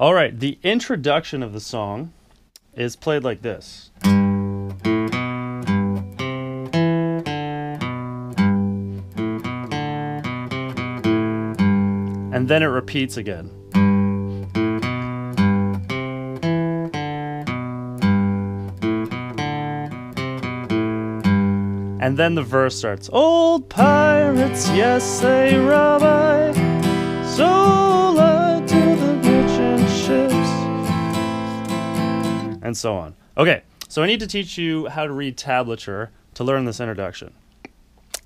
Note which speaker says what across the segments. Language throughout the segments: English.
Speaker 1: All right, the introduction of the song is played like this. And then it repeats again. And then the verse starts. Old pirates, yes, they rob I. Sold And so on. Okay, so I need to teach you how to read tablature to learn this introduction.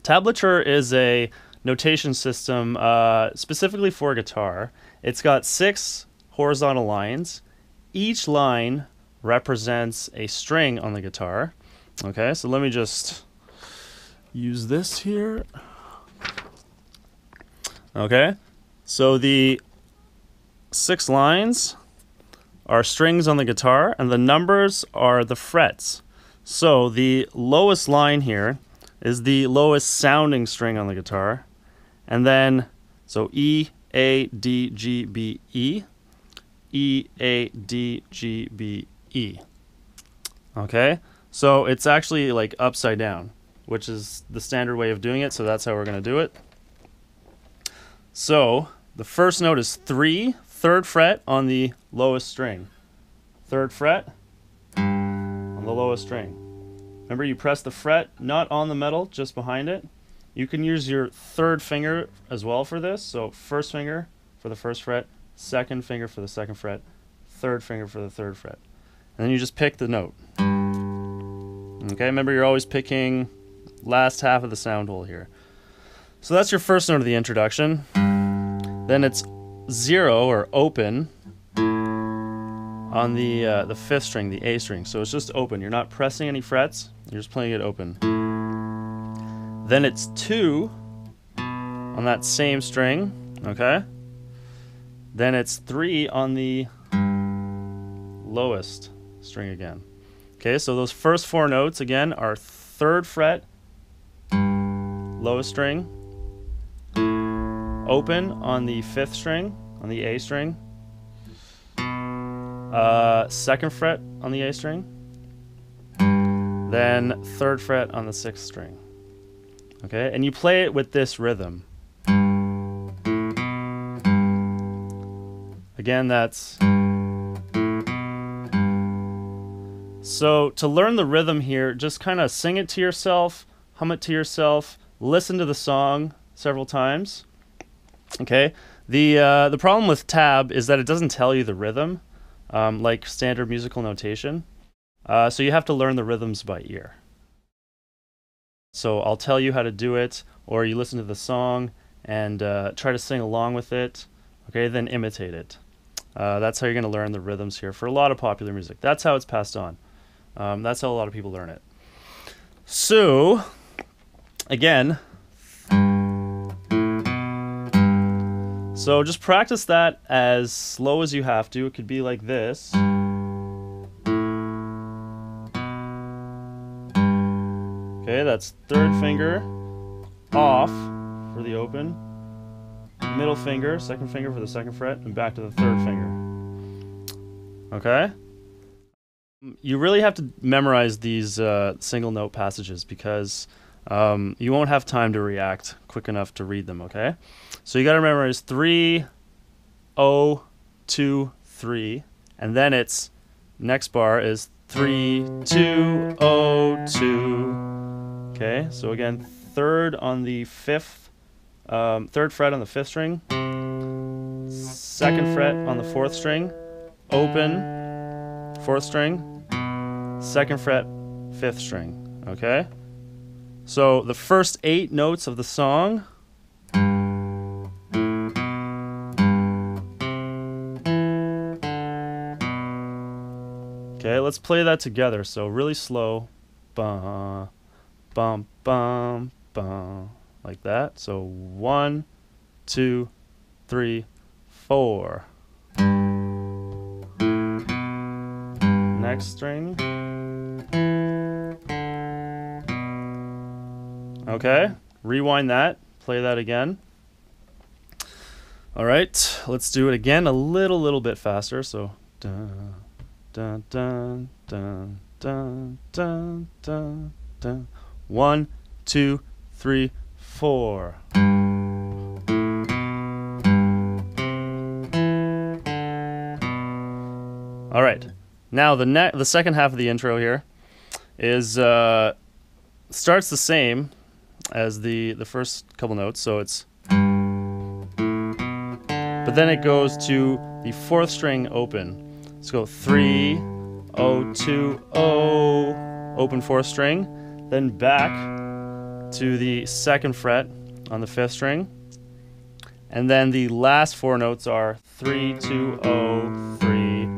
Speaker 1: Tablature is a notation system uh, specifically for guitar. It's got six horizontal lines. Each line represents a string on the guitar. Okay, so let me just use this here. Okay, so the six lines are strings on the guitar, and the numbers are the frets. So the lowest line here is the lowest sounding string on the guitar, and then so E, A, D, G, B, E, E, A, D, G, B, E. Okay, so it's actually like upside down which is the standard way of doing it, so that's how we're going to do it. So the first note is 3, third fret on the lowest string. Third fret on the lowest string. Remember, you press the fret not on the metal, just behind it. You can use your third finger as well for this. So first finger for the first fret, second finger for the second fret, third finger for the third fret. And then you just pick the note. Okay, remember you're always picking last half of the sound hole here. So that's your first note of the introduction. Then it's zero or open on the uh, the fifth string, the A string. So it's just open. You're not pressing any frets. You're just playing it open. Then it's two on that same string. Okay. Then it's three on the lowest string again. Okay, so those first four notes again are third fret, lowest string, open on the fifth string, on the A string, uh, second fret on the A string, then third fret on the sixth string. Okay, and you play it with this rhythm. Again, that's. So to learn the rhythm here, just kind of sing it to yourself, hum it to yourself, listen to the song several times. Okay. The uh, the problem with tab is that it doesn't tell you the rhythm, um, like standard musical notation. Uh, so you have to learn the rhythms by ear. So I'll tell you how to do it, or you listen to the song and uh, try to sing along with it. Okay, then imitate it. Uh, that's how you're going to learn the rhythms here for a lot of popular music. That's how it's passed on. Um, that's how a lot of people learn it. So again. So just practice that as slow as you have to. It could be like this. Okay, that's third finger off for the open, middle finger, second finger for the second fret, and back to the third finger. Okay? You really have to memorize these uh, single note passages because um, you won't have time to react quick enough to read them, okay? So you got to remember it's 3, 0, 2, 3, and then it's next bar is 3, 2, 0, 2. Okay, so again, third on the fifth, um, third fret on the fifth string, second fret on the fourth string, open, fourth string, second fret, fifth string, okay? So the first eight notes of the song. Let's play that together. So really slow. Bum, bum, bum, bum. Like that. So one, two, three, four. Next string. Okay, rewind that, play that again. All right, let's do it again a little, little bit faster. So, dun, dun, dun, dun, dun, dun, dun, dun. One, two, three, four. All right. Now the ne- the second half of the intro here is uh, starts the same as the the first couple notes. So it's but then it goes to the fourth string open. Let's go three, O, two, O, open fourth string, then back to the second fret on the fifth string, and then the last four notes are three, two, O, three.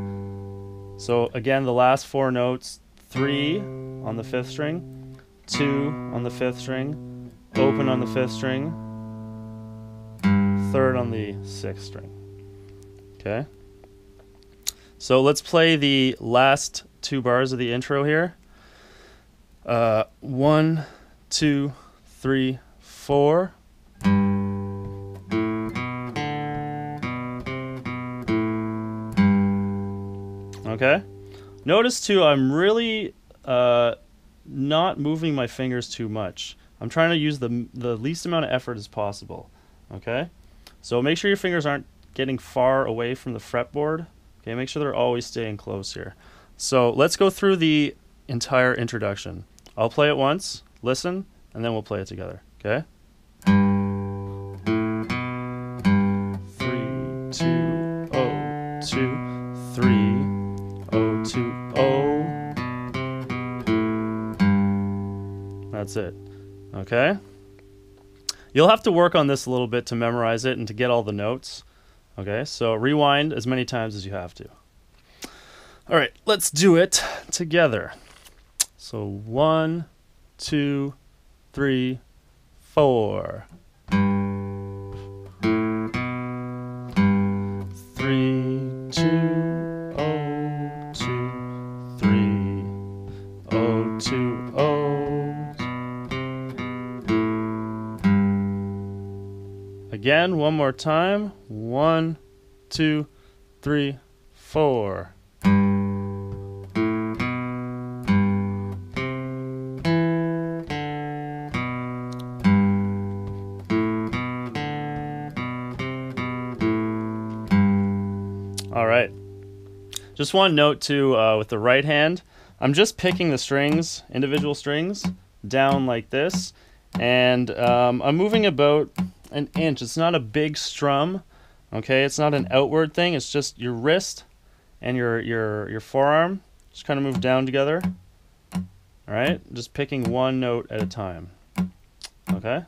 Speaker 1: So again, the last four notes, three on the fifth string, two on the fifth string, open on the fifth string, third on the sixth string. Okay. So let's play the last two bars of the intro here. Uh, one, two, three, four. Okay. Notice too, I'm really uh, not moving my fingers too much. I'm trying to use the the least amount of effort as possible. Okay. So make sure your fingers aren't getting far away from the fretboard. Okay, make sure they're always staying close here. So let's go through the entire introduction. I'll play it once, listen, and then we'll play it together. Okay? Three, two, oh, two, three, oh, two, oh. That's it. Okay? You'll have to work on this a little bit to memorize it and to get all the notes. Okay, so rewind as many times as you have to. All right, let's do it together. So one, two, three, four. Again, one more time. One, two, three, four. All right. Just one note too uh, with the right hand. I'm just picking the strings, individual strings, down like this, and um, I'm moving about an inch. It's not a big strum, okay? It's not an outward thing. It's just your wrist and your your your forearm just kind of move down together. All right, just picking one note at a time. Okay.